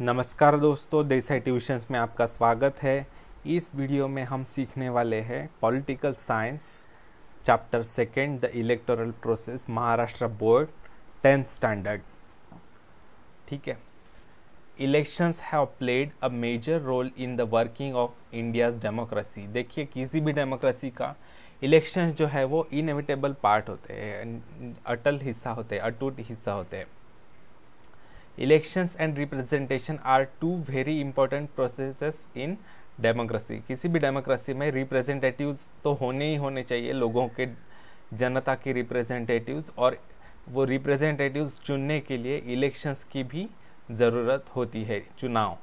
नमस्कार दोस्तों, देसाई ट्यूशंस में आपका स्वागत है। इस वीडियो में हम सीखने वाले हैं political science chapter second the electoral process Maharashtra board tenth standard ठीक है? Elections have played a major role in the working of India's democracy देखिए, किसी भी डेमोक्रेसी का इलेक्शन जो है वो इनएविटेबल पार्ट होते हैं, अटल हिस्सा होते हैं, अटूट हिस्सा होते हैं। Elections and representation are two very important processes in democracy किसी भी डेमोक्रेसी में रिप्रेजेंटेटिव्स तो होने ही होने चाहिए लोगों के, जनता के रिप्रेजेंटेटिव्स और वो रिप्रेजेंटेटिव्स चुनने के लिए इलेक्शंस की भी ज़रूरत होती है, चुनाव।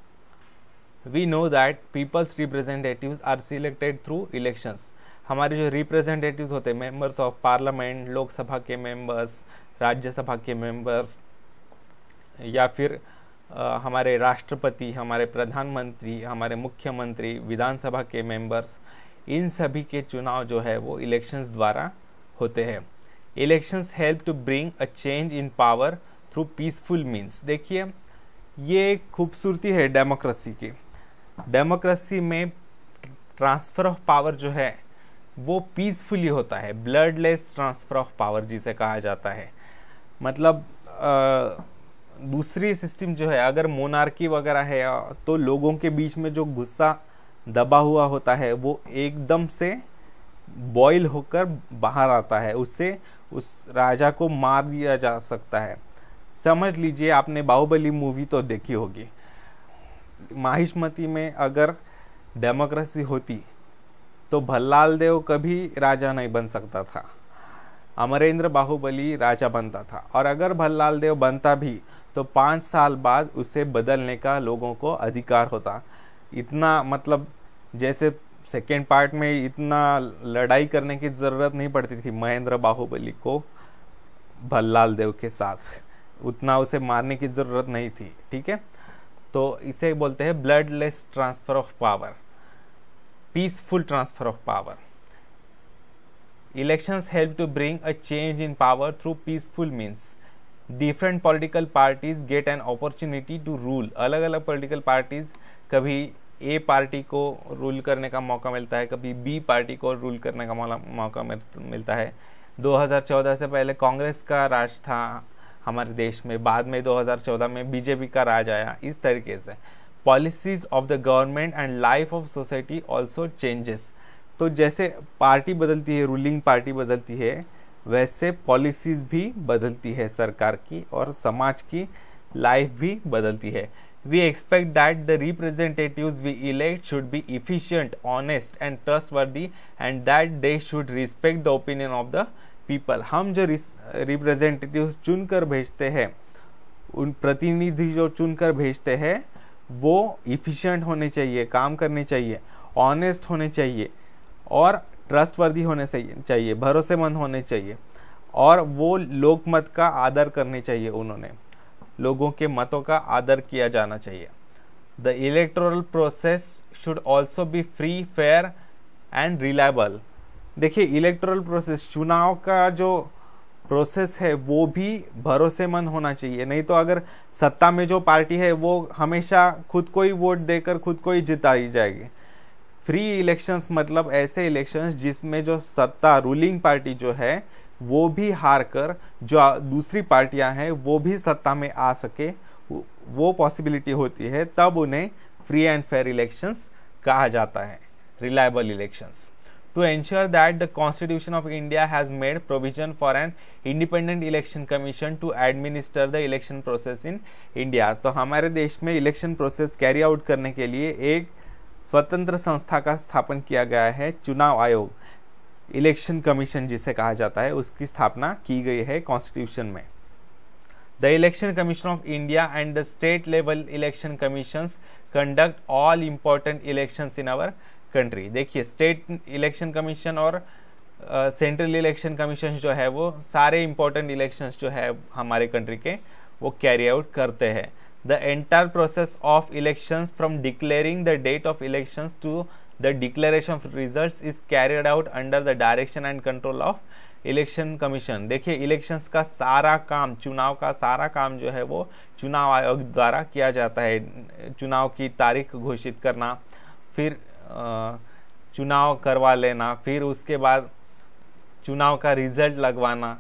We know that peoples representatives are selected through elections हमारे जो रिप्रेजेंटेटिव्स होते हैं मेंबर्स ऑफ़ पार्लियामेंट लोकसभा के मेंबर्स राज्यसभा के मेंबर्स या फिर आ, हमारे राष्ट्रपति हमारे प्रधानमंत्री हमारे मुख्यमंत्री विधानसभा के मेंबर्स इन सभी के चुनाव जो है वो इलेक्शंस द्वारा होते हैं। Elections help to bring a change in power through peaceful means देखिए ये खूबसूरती है डेमोक्रेसी की। डेमोक्रेसी में ट्रांसफ़र ऑफ़ पावर जो है वो पीसफुली होता है। ब्लडलेस ट्रांसफ़र ऑफ़ पावर जिसे कहा जाता है। मतलब आ, दूसरी सिस्टम जो है, अगर मोनार्की वगैरह है तो लोगों के बीच में जो गुस्सा दबा हुआ होता है, वो एकदम से बॉईल होकर बाहर आता है। उससे उस राजा को मार दिया जा सकता है। समझ लीजिए, आपने बाहुबली मूवी तो देखी होगी। माहिष्मती में अगर डेमोक्रेसी होती तो भल्लाल देव कभी राजा नहीं बन सकता था। अमरेंद्र बाहुबली राजा बनता था। और अगर भल्लाल देव बनता भी तो पाँच साल बाद उसे बदलने का लोगों को अधिकार होता। इतना मतलब जैसे सेकेंड पार्ट में इतना लड़ाई करने की ज़रूरत नहीं पड़ती थी महेंद्र बाहुबली को भल्लाल देव के साथ। उतना उसे मारने की ज़रूरत नहीं थी, ठीक है? तो इसे बोलते हैं bloodless transfer of power peaceful transfer of power elections help to bring a change in power through peaceful means different political parties get an opportunity to rule अलग अलग पॉलिटिकल पार्टीज़ कभी ए पार्टी को रूल करने का मौका मिलता है, कभी बी पार्टी को रूल करने का मौका मिलता है। 2014 से पहले कांग्रेस का राज था हमारे देश में, बाद में 2014 में बीजेपी का राज आया, इस तरीके से। Policies of the government and life of society also changes तो जैसे पार्टी बदलती है रूलिंग पार्टी बदलती है वैसे पॉलिसीज़ भी बदलती है सरकार की और समाज की लाइफ भी बदलती है। We expect that the representative we elect should be efficient honest and trustworthy and that they should respect the opinion of the people हम जो रिप्रेजेंटेटिव चुनकर भेजते हैं, उन प्रतिनिधि जो चुनकर भेजते हैं, वो इफिशियंट होने चाहिए, काम करने चाहिए ऑनेस्ट होने चाहिए और ट्रस्टवर्दी होने चाहिए, भरोसेमंद होने चाहिए, और वो लोकमत का आदर करने चाहिए उन्होंने। लोगों के मतों का आदर किया जाना चाहिए। The electoral process should also be free fair and reliable देखिए इलेक्ट्रोरल प्रोसेस चुनाव का जो प्रोसेस है, वो भी भरोसेमंद होना चाहिए। नहीं तो अगर सत्ता में जो पार्टी है, वो हमेशा खुद को ही वोट देकर, खुद को ही जिताई जाएगी। फ्री इलेक्शंस मतलब ऐसे इलेक्शंस जिसमें जो सत्ता रूलिंग पार्टी जो है, वो भी हार कर, जो दूसरी पार्टियाँ हैं, वो भी सत्ता में आ सके, वो पॉसिबिलिटी होती है, तब उन्हें फ्री एंड फेयर इलेक्शंस कहा जाता है reliable elections to ensure that the constitution of India has made provision for an independent election commission to administer the election process in India तो हमारे देश में इलेक्शन प्रोसेस कैरी आउट करने के लिए एक स्वतंत्र संस्था का स्थापन किया गया है, चुनाव आयोग, इलेक्शन कमीशन जिसे कहा जाता है, उसकी स्थापना की गई है कॉन्स्टिट्यूशन में। The election commission of India and the state level election commission conduct all important election in our country देखिए स्टेट इलेक्शन कमीशन और सेंट्रल इलेक्शन कमीशन जो है वो सारे इंपॉर्टेंट इलेक्शन जो है हमारे कंट्री के, वो कैरी आउट करते हैं। The entire process of elections from declaring the date of elections to the declaration of results is carried out under the direction and control of election commission देखिए elections का सारा काम चुनाव का सारा काम जो है वो चुनाव आयोग द्वारा किया जाता है चुनाव की तारीख घोषित करना फिर चुनाव करवा लेना फिर उसके बाद चुनाव का रिज़ल्ट लगवाना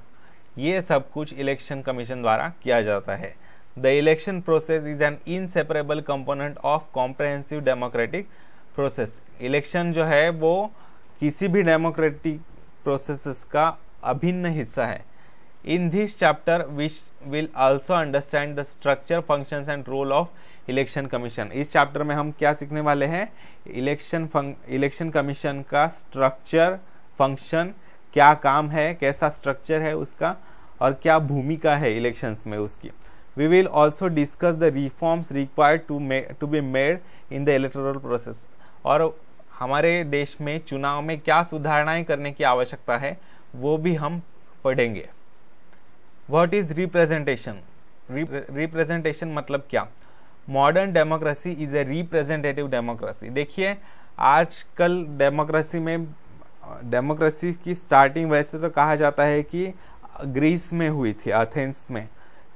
ये सब कुछ इलेक्शन कमीशन द्वारा किया जाता है the election process is an inseparable component of comprehensive democratic process election जो है, वो किसी भी डेमोक्रेटिक प्रोसेस का अभिन्न हिस्सा है। In this chapter which will also understand the structure function and role of election commission इस चैप्टर में हम क्या सीखने वाले हैं? इलेक्शन इलेक्शन कमीशन का स्ट्रक्चर फ़ंक्शन क्या काम है, कैसा स्ट्रक्चर है उसका और क्या भूमिका है इलेक्शंस में उसकी। We will also discuss the reforms required to to be made in the electoral process और हमारे देश में चुनाव में क्या सुधारणाएँ करने की आवश्यकता है, वो भी हम पढ़ेंगे। वॉट इज़ रिप्रेजेंटेशन रिप्रेजेंटेशन मतलब क्या? Modern democracy is a representative democracy देखिए, आजकल डेमोक्रेसी में डेमोक्रेसी की स्टार्टिंग वैसे तो कहा जाता है कि ग्रीस में हुई थी अथेंस में।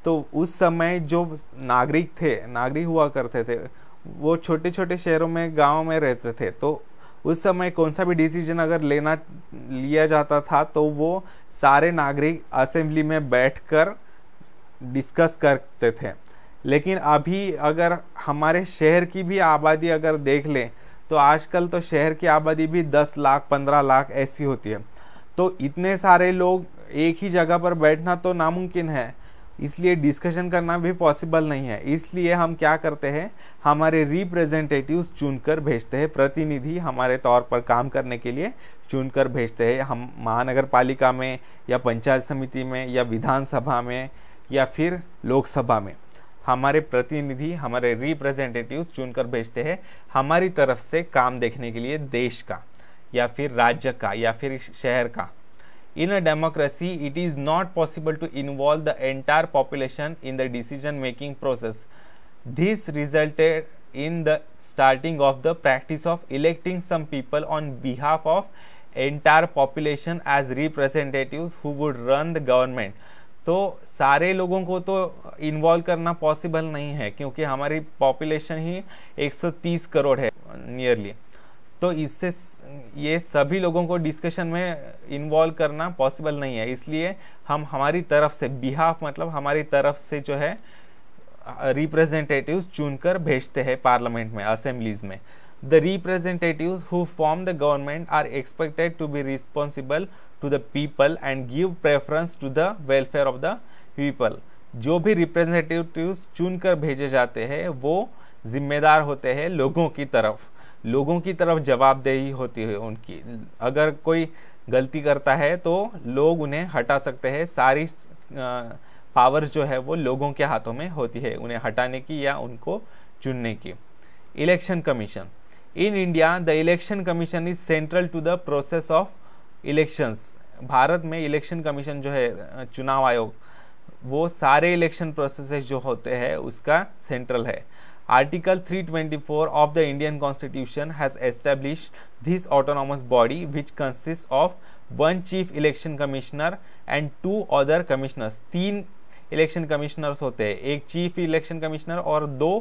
तो उस समय जो नागरिक थे नागरिक हुआ करते थे, वो छोटे छोटे शहरों में, गाँव में रहते थे तो उस समय कौन सा भी डिसीज़न अगर लेना, लिया जाता था तो वो सारे नागरिक असेंबली में बैठकर डिस्कस करते थे। लेकिन अभी अगर हमारे शहर की भी आबादी अगर देख लें तो आजकल तो शहर की आबादी भी दस लाख, पंद्रह लाख ऐसी होती है। तो इतने सारे लोग एक ही जगह पर बैठना तो नामुमकिन है इसलिए डिस्कशन करना भी पॉसिबल नहीं है। इसलिए हम क्या करते हैं? हमारे रिप्रेजेंटेटिव्स चुनकर भेजते हैं। प्रतिनिधि हमारे तौर पर काम करने के लिए चुनकर भेजते हैं। हम महानगर पालिका में या पंचायत समिति में या विधानसभा में या फिर लोकसभा में हमारे प्रतिनिधि, हमारे रिप्रेजेंटेटिव चुनकर भेजते हैं हमारी तरफ़ से काम देखने के लिए देश का या फिर राज्य का या फिर शहर का। In a democracy it is not possible to involve the entire population in the decision making process this resulted in the starting of the practice of electing some people on behalf of entire population as representative who would run the government तो सारे लोगों को तो involve करना possible नहीं है, क्योंकि हमारी पॉपुलेशन ही 130 करोड़ है नियरली तो इससे ये सभी लोगों को डिस्कशन में इन्वॉल्व करना पॉसिबल नहीं है। इसलिए हम हमारी तरफ़ से बिहाफ मतलब हमारी तरफ़ से जो है रिप्रेजेंटेटिव्स चुनकर भेजते हैं पार्लियामेंट में असेंबलीज में। The representatives who form the government are expected to be responsible to the people and give preference to the welfare of the people जो भी रिप्रेजेंटेटिव चुनकर भेजे जाते हैं, वो जिम्मेदार होते हैं लोगों की तरफ़। लोगों की तरफ़ जवाबदेही होती है उनकी। अगर कोई गलती करता है तो लोग उन्हें हटा सकते हैं। सारी पावर जो है वो लोगों के हाथों में होती है, उन्हें हटाने की या उनको चुनने की। Election commission. In India, the election commission is central to the process of elections. Bharat में इलेक्शन कमीशन जो है चुनाव आयोग, वो सारे इलेक्शन प्रोसेस जो होते हैं, उसका सेंट्रल है। Article 324 of the Indian constitution has establish this autonomous body which consist of one chief election commissioner and two other commissioners तीन इलेक्शन कमिश्नर्स होते हैं। एक चीफ इलेक्शन कमिश्नर और दो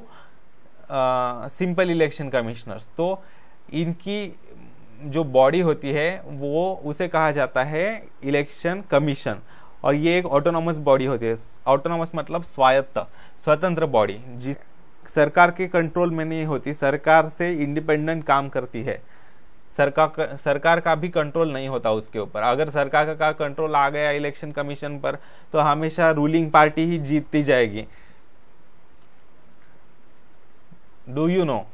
सिंपल इलेक्शन कमिश्नर्स तो इनकी जो बॉडी होती है, वो, उसे कहा जाता है इलेक्शन कमीशन और ये एक ऑटोनॉमस बॉडी होती है। ऑटोनॉमस मतलब स्वायत्त, स्वतंत्र बॉडी जिस सरकार के कंट्रोल में नहीं होती सरकार से इंडिपेंडेंट काम करती है। सरकार का सरकार का भी कंट्रोल नहीं होता उसके ऊपर। अगर सरकार का, का कंट्रोल आ गया इलेक्शन कमीशन पर तो हमेशा रूलिंग पार्टी ही जीतती जाएगी। Do you know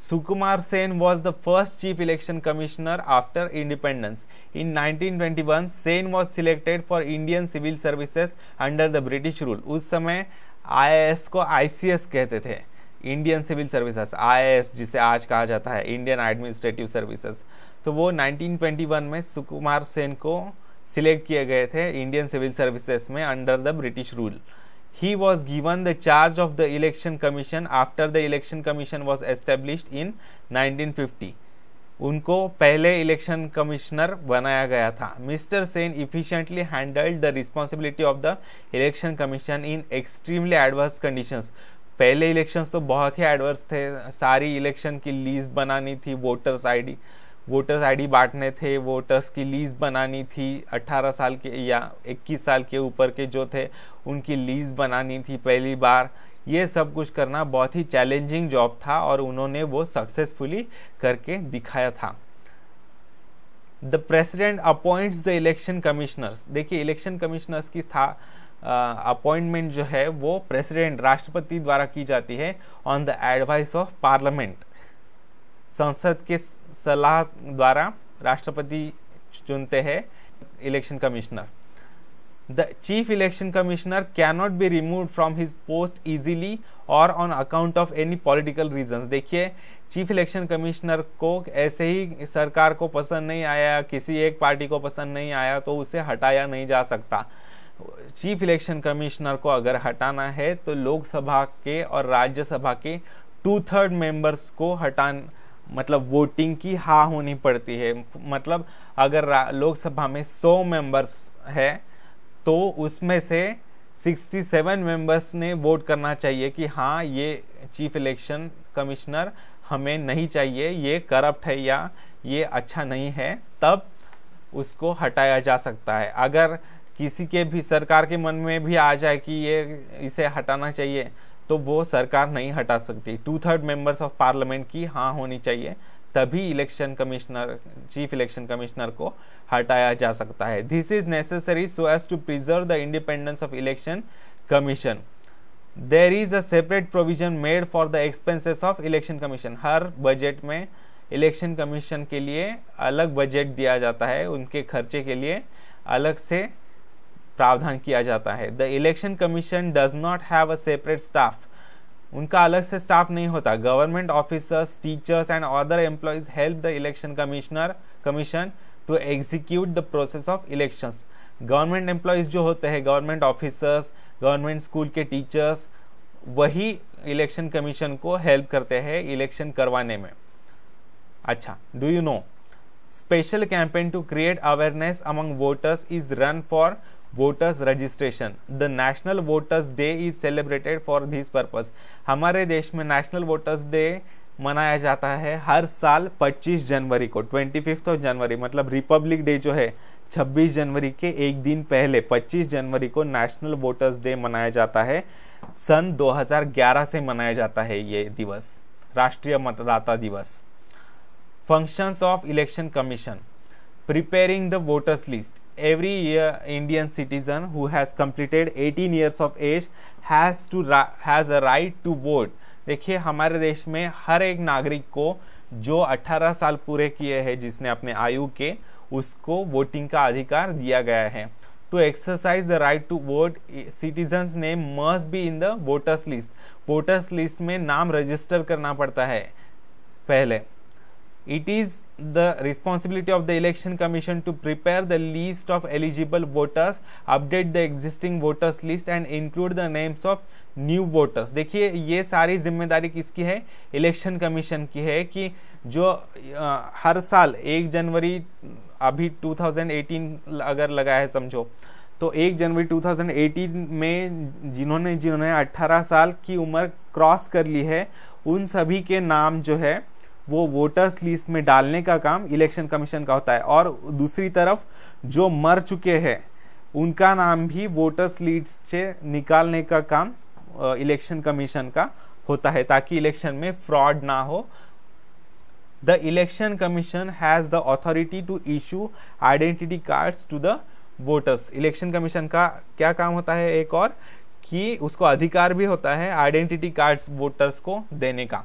Sukumar Sen was the first chief election commissioner after independence in nineteen twenty one Sen was selected for Indian civil services under the British rule उस समय आई को ICS कहते थे। Indian civil services IAS जिसे आज कहा जाता है इंडियन एडमिनिस्ट्रेटिव सर्विसेज़ तो वो 1921 में सुकुमार सेन को सिलेक्ट किए गए थे इंडियन सिविल सर्विसेज़ में under the British rule he was given the charge of the election commission after the election commission was established in 1950 उनको पहले इलेक्शन कमिश्नर बनाया गया था। Mister Sen efficiently handled the responsibility of the election commission in extremely adverse conditions पहले elections तो बहुत ही adverse थे। सारी इलेक्शन की लीज बनानी थी वोटर्स आईडी वोटर्स आईडी बांटने थे वोटर्स की लीज बनानी थी। 18 साल के या 21 साल के ऊपर के जो थे, उनकी लीज बनानी थी पहली बार। ये सब कुछ करना बहुत ही चैलेंजिंग जॉब था और उन्होंने वो सक्सेसफुली करके दिखाया था। The president appoints the election commissioners देखिए इलेक्शन कमिश्नर्स की था अपॉइंटमेंट जो है वो प्रेसिडेंट राष्ट्रपति द्वारा की जाती है on the advice of parliament संसद के सलाह द्वारा राष्ट्रपति चुनते हैं election commissioner the chief election commissioner cannot be remove from his post easily और on account of any political reason देखिए चीफ इलेक्शन कमिश्नर को ऐसे ही सरकार को पसंद नहीं आया, किसी एक पार्टी को पसंद नहीं आया तो उसे हटाया नहीं जा सकता। चीफ इलेक्शन कमिश्नर को अगर हटाना है तो लोकसभा के और राज्यसभा के टू थर्ड मेंबर्स को हटान मतलब वोटिंग की हा होनी पड़ती है। मतलब अगर लोकसभा में 100 मेंबर्स है तो उसमें से 67 मेंबर्स ने वोट करना चाहिए कि हाँ ये चीफ इलेक्शन कमिश्नर हमें नहीं चाहिए, ये करप्ट है या ये अच्छा नहीं है, तब उसको हटाया जा सकता है। अगर किसी के भी, सरकार के मन में भी आ जाए कि ये, इसे हटाना चाहिए तो वो सरकार नहीं हटा सकती। Two third members of parliament की हाँ होनी चाहिए, तभी election commissioner chief election commissioner को हटाया जा सकता है। This is necessary so as to preserve the independence of election commission there is a separate provision made for the expenses of election commission her budget में election commission के लिए अलग budget दिया जाता है, उनके खर्चे के लिए अलग से प्रावधान किया जाता है। The election commission does not have a separate staff उनका अलग से स्टाफ नहीं होता। Government officers teachers and other employees help the election commissioner commission to execute the process of election government employees जो होते हैं गवर्नमेंट ऑफिसर्स गवर्नमेंट स्कूल के teachers वही इलेक्शन कमीशन को हेल्प करते हैं इलेक्शन करवाने में। अच्छा do you know special campaign to create awareness among voters is run for voters registration the national voters day is celebrated for this purpose हमारे देश में नेशनल वोटर्स डे मनाया जाता है हर साल 25 जनवरी को ट्वेंटी फिफ्थ ऑफ़ जनवरी मतलब रिपब्लिक डे जो है 26 जनवरी के एक दिन पहले 25 जनवरी को नेशनल वोटर्स डे मनाया जाता है। सन 2011 से मनाया जाता है ये दिवस, राष्ट्रीय मतदाता दिवस। Functions of election commission preparing the voters list every year Indian citizen who has completed 18 years of age has to has a right to vote. देखिए, हमारे देश में हर एक नागरिक को जो 18 साल पूरे किए हैं जिसने अपने आयु के, उसको वोटिंग का अधिकार दिया गया है। To exercise the right to vote citizen name must be in the voters list voters list में नाम रजिस्टर करना पड़ता है, पहले। It is the responsibility of the election commission to prepare the list of eligible voters, update the existing voters list and include the names of new voters देखिए ये सारी ज़िम्मेदारी किसकी है इलेक्शन कमीशन की है कि जो आ, हर साल एक जनवरी अभी 2018 अगर लगा है समझो तो एक जनवरी 2018 में जिन्होंने जिन्होंने 18 साल की उम्र क्रॉस कर ली है उन सभी के नाम जो है वो वोटर्स लिस्ट में डालने का काम इलेक्शन कमीशन का होता है। और दूसरी तरफ़ जो मर चुके हैं, उनका नाम भी वोटर्स लिस्ट से निकालने का काम इलेक्शन कमीशन का होता है, ताकि इलेक्शन में फ्रॉड ना हो। The election commission has the authority to issue identity cards to the voters election commission का क्या काम होता है एक और? कि उसको अधिकार भी होता है आइडेंटिटी कार्ड्स वोटर्स को देने का।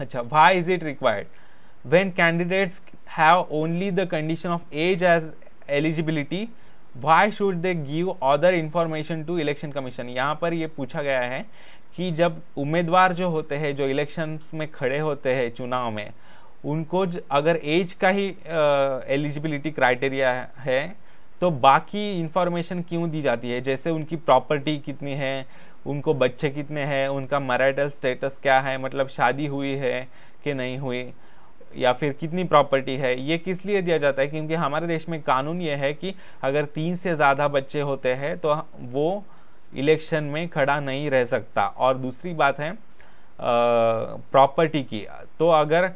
अच्छा why is it required when candidates have only the condition of age age eligibility why should they give other information to election commission यहाँ पर ये पूछा गया है कि जब उम्मीदवार जो होते हैं जो इलेक्शन में खड़े होते हैं चुनाव में उनको अगर एज का ही एलिजिबिलिटी uh, क्राइटेरिया है तो बाकी इंफॉर्मेशन क्यों दी जाती है? जैसे उनकी प्रॉपर्टी कितनी है उनको बच्चे कितने हैं उनका मैरिटल स्टेटस क्या है मतलब शादी हुई है कि नहीं हुई या फिर कितनी प्रॉपर्टी है ये किस लिए दिया जाता है? क्योंकि हमारे देश में कानून ये है कि अगर तीन से ज़्यादा बच्चे होते हैं तो वो इलेक्शन में खड़ा नहीं रह सकता। और दूसरी बात है प्रॉपर्टी की। तो अगर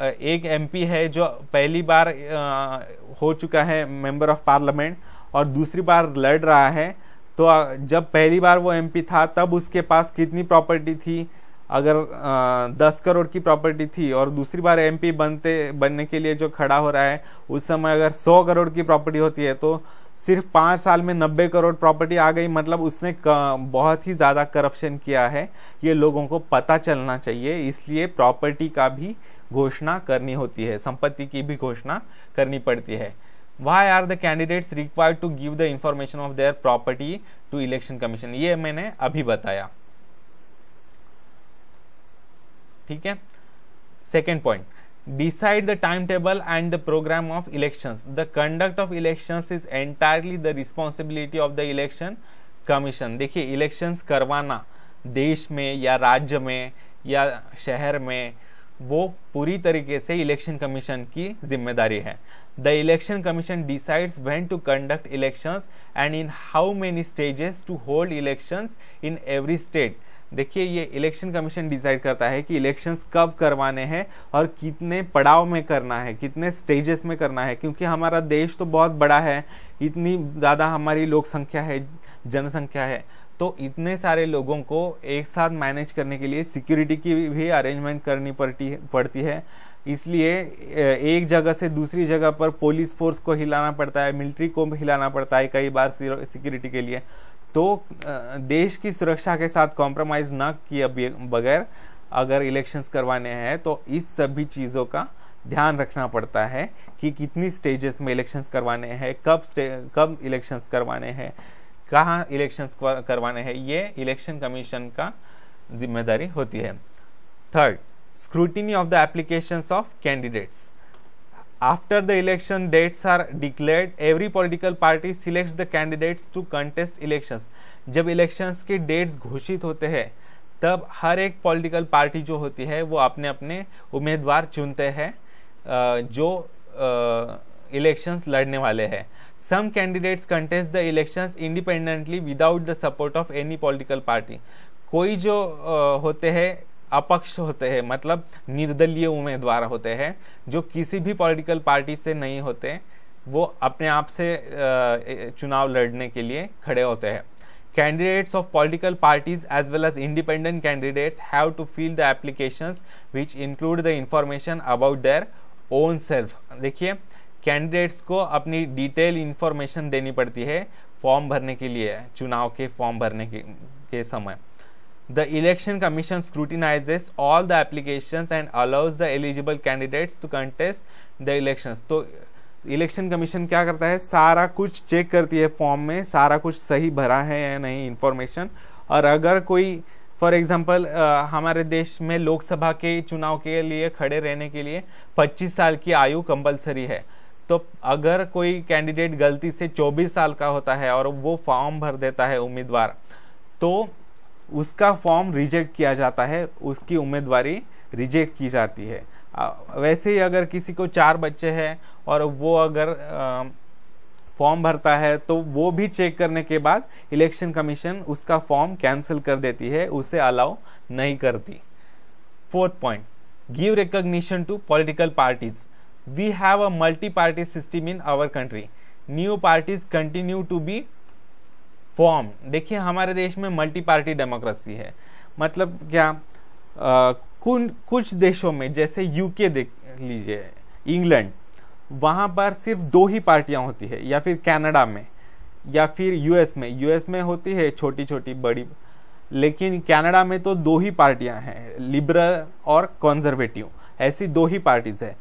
एक एमपी है जो पहली बार आ, हो चुका है मेंबर ऑफ़ पार्लियामेंट और दूसरी बार लड़ रहा है तो जब पहली बार वो एमपी था, तब उसके पास कितनी प्रॉपर्टी थी? अगर दस करोड़ की प्रॉपर्टी थी और दूसरी बार एमपी बनते, बनने के लिए जो खड़ा हो रहा है, उस समय अगर सौ करोड़ की प्रॉपर्टी होती है तो सिर्फ़ पाँच साल में नब्बे करोड़ प्रॉपर्टी आ गई। मतलब उसने बहुत ही ज़्यादा करप्शन किया है। ये लोगों को पता चलना चाहिए। इसलिए प्रॉपर्टी का भी घोषणा करनी होती है। संपत्ति की भी घोषणा करनी पड़ती है। Why are the candidate require to give the information of their property to election commission ये मैंने अभी बताया। ठीक है? Second point decide the time table and the programme of election the conduct of election is entirely the responsibility of the election commission देखिए election करवाना देश में या राज्य में या शहर में, वो पूरी तरीके से इलेक्शन कमीशन की ज़िम्मेदारी है। The election commission decides when to conduct elections and in how many stages to hold elections in every state देखिए, ये इलेक्शन कमीशन डिसाइड करता है कि इलेक्शंस कब करवाने हैं और कितने पड़ाव में करना है, कितने स्टेजेस में करना है, क्योंकि हमारा देश तो बहुत बड़ा है, इतनी ज़्यादा हमारी लोक संख्या है, जनसंख्या है तो इतने सारे लोगों को एक साथ मैनेज करने के लिए सिक्योरिटी की भी अरेंजमेंट करनी पड़ती है पड़ती है। इसलिए एक जगह से दूसरी जगह पर पुलिस फोर्स को हिलाना पड़ता है मिलिट्री को हिलाना पड़ता है कई बार सिक्योरिटी के लिए। तो देश की सुरक्षा के साथ कॉम्प्रोमाइज न किए बगैर अगर इलेक्शंस करवाने हैं तो इस सभी चीज़ों का ध्यान रखना पड़ता है कि कितनी स्टेजेस में इलेक्शंस करवाने हैं, कब कब इलेक्शंस करवाने हैं, कहाँ इलेक्शंस करवाने हैं, ये इलेक्शन कमीशन का ज़िम्मेदारी होती है। Third scrutiny of the applications of candidates After the election dates are declared, every political party selects the candidates to contest elections. जब इलेक्शंस के डेट्स घोषित होते हैं तब हर एक पॉलिटिकल पार्टी जो होती है वो अपने अपने उम्मीदवार चुनते हैं जो इलेक्शंस लड़ने वाले हैं। Some candidates contest the elections independently without the support of any political party कोई जो होते हैं अपक्ष होते हैं मतलब निर्दलीय उम्मीदवार होते हैं जो किसी भी पॉलिटिकल पार्टी से नहीं होते वो अपने आप से चुनाव लड़ने के लिए खड़े होते हैं। Candidates of political parties as well as independent candidates have to fill the application which include the information about their own self देखिए कैंडिडेट्स को अपनी डिटेल इंफॉर्मेशन देनी पड़ती है फॉर्म भरने के लिए चुनाव के फॉर्म भरने के, के समय। The Election Commission scrutinizes all the applications and allows the eligible candidates to contest the elections. तो इलेक्शन कमीशन क्या करता है? सारा कुछ चेक करती है फॉर्म में, सारा कुछ सही भरा है या नहीं इंफॉर्मेशन और अगर कोई फॉर एग्जांपल हमारे देश में लोकसभा के चुनाव के लिए खड़े रहने के लिए 25 साल की आयु कंपलसरी है। तो अगर कोई कैंडिडेट गलती से 24 साल का होता है और वो फॉर्म भर देता है उम्मीदवार तो उसका फॉर्म रिजेक्ट किया जाता है, उसकी उम्मीदवारी रिजेक्ट की जाती है। वैसे ही अगर किसी को चार बच्चे हैं और वो अगर फॉर्म भरता है तो वो भी चेक करने के बाद इलेक्शन कमीशन उसका फॉर्म कैंसिल कर देती है, उसे अलाउ नहीं करती। Fourth point give recognition to political parties we have a multi party system in our country new parties continue to be form. देखिए हमारे देश में मल्टी पार्टी डेमोक्रेसी है। मतलब क्या आ, कुछ देशों में जैसे यूके देख लीजिए इंग्लैंड वहाँ पर सिर्फ़ दो ही पार्टियाँ होती है या फिर कनाडा में या फिर यूएस में। यूएस में होती है छोटी छोटी बड़ी लेकिन कनाडा में तो दो ही पार्टियाँ हैं लिबरल और कंजर्वेटिव ऐसी दो ही पार्टीज़ है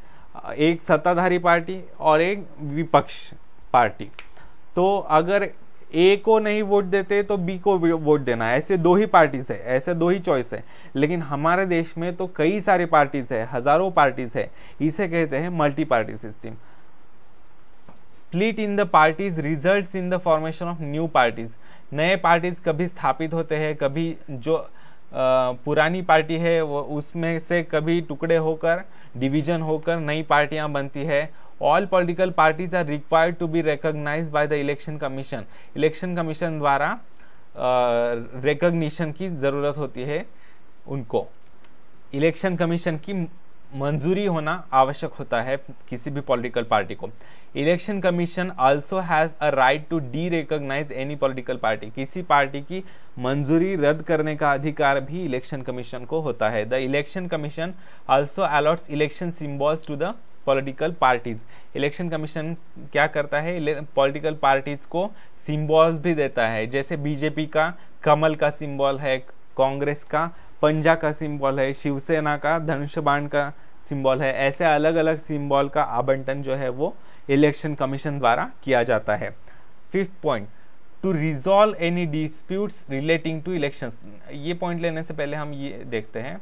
एक सत्ताधारी पार्टी और एक विपक्ष पार्टी। तो अगर ए को नहीं वोट देते तो बी को वोट देना ऐसे दो ही पार्टीज़ है, ऐसे दो ही चॉइस है। लेकिन हमारे देश में तो कई सारी पार्टीज़ है, हज़ारों पार्टीज़ है। इसे कहते हैं multi party system split in the parties result in the formation of new parties नए पार्टीज़ कभी स्थापित होते हैं, कभी जो पुरानी पार्टी है, वो उसमें से कभी टुकड़े होकर डिवीज़न होकर नई पार्टियाँ बनती है। All political parties are required to be recognize by the election commission election commission द्वारा रिकॉग्निशन की ज़रूरत होती है उनको। इलेक्शन कमीशन की मंजूरी होना आवश्यक होता है किसी भी पॉलिटिकल पार्टी को। Election commission also has a right to derecognize any political party किसी पार्टी की मंजूरी रद्द करने का अधिकार भी इलेक्शन कमीशन को होता है। The election commission also allots election symbols to the political parties election commission क्या करता है? पॉलिटिकल पार्टीज़ को सिंबल्स भी देता है। जैसे बीजेपी का कमल का सिंबल है कांग्रेस का पंजा का सिंबल है शिवसेना का धनुष बाण का सिंबल है। ऐसे अलग अलग सिंबल का आवंटन जो है वो इलेक्शन कमीशन द्वारा किया जाता है। Fifth point to resolve any disputes relating to election ये पॉइंट लेने से पहले हम ये देखते हैं।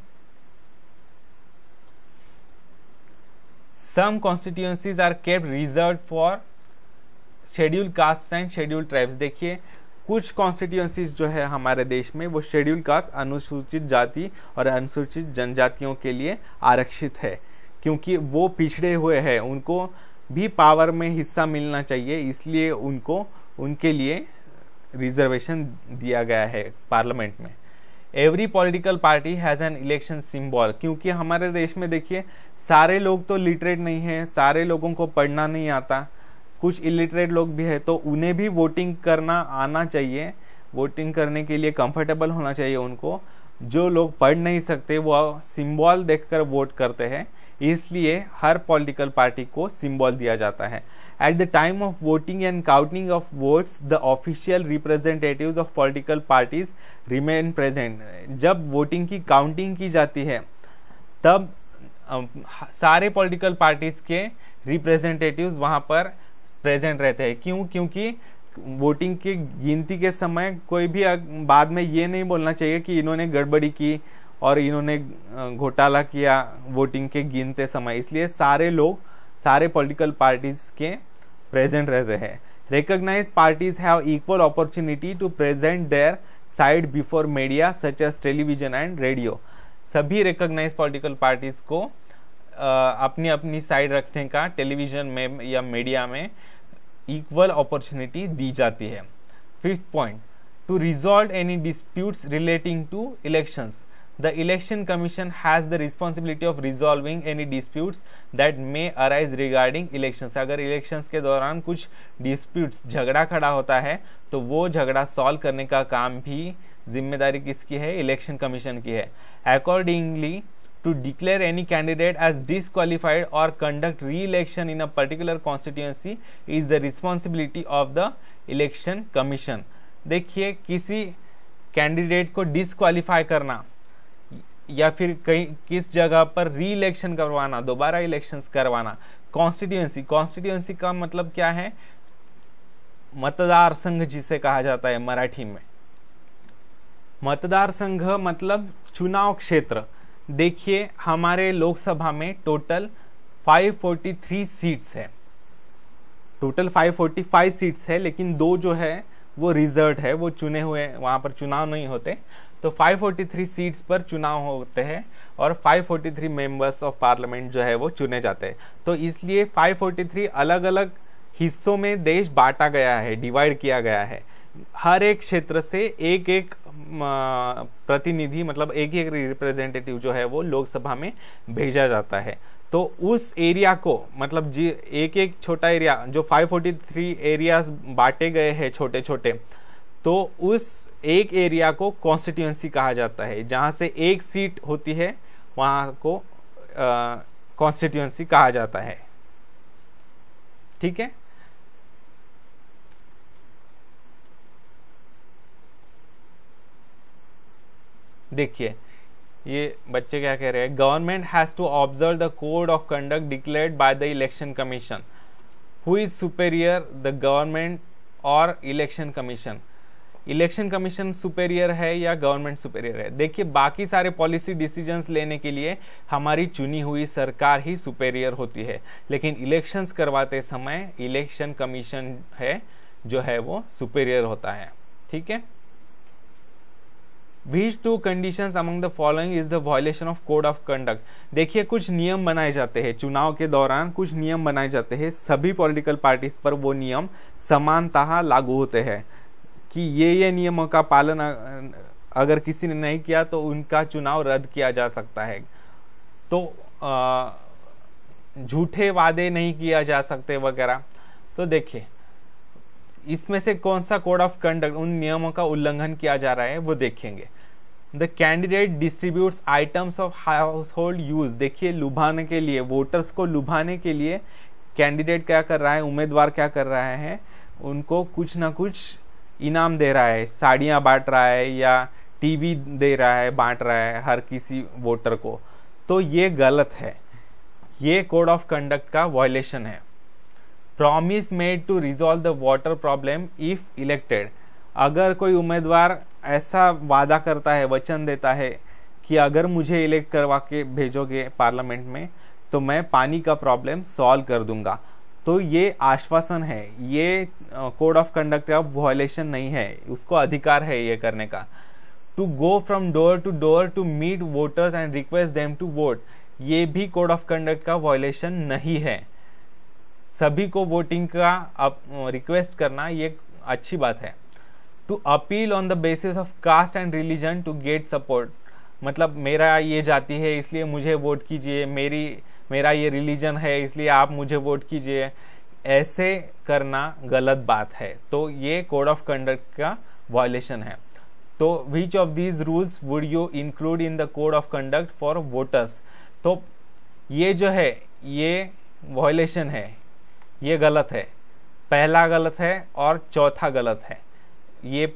Some constituencies are kept reserve for schedule caste and schedule tribes देखिए, कुछ कॉन्स्टिट्यूंसीज जो है हमारे देश में, वो शेड्यूल कास्ट अनुसूचित जाति और अनुसूचित जनजातियों के लिए आरक्षित है, क्योंकि वो पिछड़े हुए हैं। उनको भी पावर में हिस्सा मिलना चाहिए, इसलिए उनको, उनके लिए रिजर्वेशन दिया गया है पार्लियामेंट में। Every political party has an election symbol क्योंकि हमारे देश में देखिए, सारे लोग तो लिटरेट नहीं है, सारे लोगों को पढ़ना नहीं आता। कुछ इलिटरेट लोग भी है तो उन्हें भी वोटिंग करना आना चाहिए। वोटिंग करने के लिए कंफर्टेबल होना चाहिए उनको। जो लोग पढ़ नहीं सकते, वो सिंबल देखकर वोट करते हैं। इसलिए हर पॉलिटिकल पार्टी को सिंबल दिया जाता है। At the time of voting and counting of votes the official representatives of political parties remain present जब वोटिंग की काउंटिंग की जाती है, तब सारे पॉलिटिकल पार्टीज़ के रिप्रेजेंटेटिव्स वहाँ पर प्रेजेंट रहते हैं। क्यों? क्योंकि वोटिंग की गिनती के समय कोई भी बाद में ये नहीं बोलना चाहिए कि इन्होंने गड़बड़ी की और इन्होंने घोटाला किया वोटिंग के गिनते समय। इसलिए सारे लोग, सारे पॉलिटिकल पार्टीज़ के प्रेजेंट रहते हैं। Recognize parties have equal opportunity to present their side before media such as television and radio सभी रिकॉग्नाइज पॉलिटिकल पार्टीज़ को अपनी अपनी साइड रखने का टेलीविज़न में या मीडिया में इक्वल अपॉर्चुनिटी दी जाती है। Fifth point to resolve any disputes relating to elections the election commission has the responsibility of resolving any disputes that may arise regarding elections अगर इलेक्शंस के दौरान कुछ डिस्प्यूट्स झगड़ा खड़ा होता है तो वो झगड़ा सॉल्व करने का काम भी ज़िम्मेदारी किसकी है? इलेक्शन कमीशन की है। Accordingly to declare any candidate as disqualified or conduct re-election in a particular constituency is the responsibility of the election commission. देखिए, किसी कैंडिडेट को डिसक्वालीफाई करना या फिर कहीं, किस जगह पर री इलेक्शन करवाना, दोबारा इलेक्शंस करवाना? कॉन्स्टिट्यूएंसी कॉन्स्टिट्यूएंसी का मतलब क्या है? मतदार संघ जिसे कहा जाता है मराठी में। मतदार संघ मतलब चुनाव क्षेत्र। देखिए, हमारे लोकसभा में टोटल 543 सीट्स है। टोटल 545 सीट्स है, लेकिन दो जो है, वो रिज़र्व है, वो चुने हुए वहाँ पर चुनाव नहीं होते। तो 543 सीट्स पर चुनाव होते हैं और 543 मेंबर्स ऑफ़ पार्लियामेंट जो है वो चुने जाते हैं। तो इसलिए 543 अलग अलग हिस्सों में देश बांटा गया है डिवाइड किया गया है। हर एक क्षेत्र से एक एक प्रतिनिधि मतलब एक एक रिप्रेजेंटेटिव जो है वो लोकसभा में भेजा जाता है। तो उस एरिया को मतलब जी एक एक छोटा एरिया जो 543 एरियाज़ बांटे गए हैं छोटे छोटे तो उस एक एरिया को कॉन्स्टिट्यूएंसी कहा जाता है। जहाँ से एक सीट होती है, वहाँ को कॉन्स्टिट्यूएंसी कहा जाता है। ठीक है? देखिए, ये बच्चे क्या कह रहे हैं? Government has to observe the code of conduct declared by the election commission who is superior the government और election commission election commission superior है या गवर्नमेंट सुपेरियर है? देखिए, बाकी सारे पॉलिसी डिसीजंस लेने के लिए हमारी चुनी हुई सरकार ही सुपेरियर होती है। लेकिन इलेक्शंस करवाते समय इलेक्शन कमीशन है, जो है वो सुपेरियर होता है। ठीक है? Which two conditions among the following is the violation of code of conduct देखिए, कुछ नियम बनाए जाते हैं। चुनाव के दौरान कुछ नियम बनाए जाते हैं। सभी पॉलिटिकल पार्टीज़ पर वो नियम समानतः लागू होते हैं। कि ये ये नियमों का पालन अगर किसी ने नहीं किया तो उनका चुनाव रद्द किया जा सकता है। तो झूठे वादे नहीं किया जा सकते वगैरह। तो देखिए, इसमें से कौन सा कोड ऑफ़ कंडक्ट उन नियमों का उल्लंघन किया जा रहा है, वो देखेंगे। The candidate distributes items of household use. देखिए, लुभाने के लिए, वोटर्स को लुभाने के लिए कैंडिडेट क्या कर रहा है, उम्मीदवार क्या कर रहा है, उनको कुछ ना कुछ इनाम दे रहा है, साड़ियाँ बांट रहा है या टीवी दे रहा है, बांट रहा है हर किसी वोटर को तो ये गलत है। ये कोड ऑफ़ कंडक्ट का वायलेशन है। Promise made to resolve the water problem if elected अगर कोई उम्मीदवार ऐसा वादा करता है, वचन देता है कि अगर मुझे इलेक्ट करवा के भेजोगे पार्लियामेंट में तो मैं पानी का प्रॉब्लम सॉल्व कर दूँगा। तो ये आश्वासन है, ये कोड ऑफ़ कंडक्ट का वॉयलेशन नहीं है, उसको अधिकार है ये करने का। To go from door to door to meet voters and request them to vote ये भी कोड ऑफ़ कंडक्ट का वॉयलेशन नहीं है। सभी को वोटिंग का रिक्वेस्ट करना ये अच्छी बात है। To appeal on the basis of caste and religion to get support मतलब मेरा ये जाति है, इसलिए मुझे वोट कीजिए, मेरी मेरा ये रिलीजन है, इसलिए आप मुझे वोट कीजिए। ऐसे करना गलत बात है। तो ये कोड ऑफ़ कंडक्ट का वायलेशन है। तो which of these rules would you include in the code of conduct for voters तो ये जो है, ये वायलेशन है। ये गलत है। पहला गलत है और चौथा गलत है। ये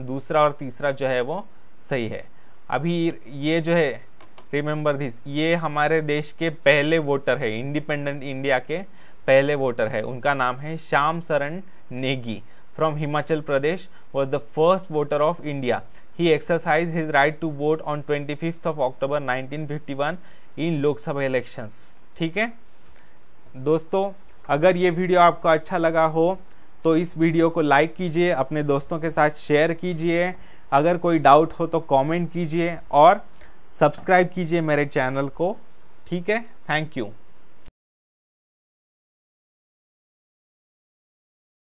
दूसरा और तीसरा जो है वो सही है। अभी ये जो है रिमेंबर दिस ये हमारे देश के पहले वोटर है इंडिपेंडेंट इंडिया के पहले वोटर है। उनका नाम है Shyam Sharan Negi from Himachal Pradesh was the first voter of India he exercise his right to vote on twenty fifth of October 1951 in Lok Sabha elections ठीक है? दोस्तों, अगर ये वीडियो आपको अच्छा लगा हो तो इस वीडियो को लाइक कीजिए, अपने दोस्तों के साथ शेयर कीजिए। अगर कोई डाउट हो तो कमेंट कीजिए और सब्सक्राइब कीजिए मेरे चैनल को ठीक है? Thank you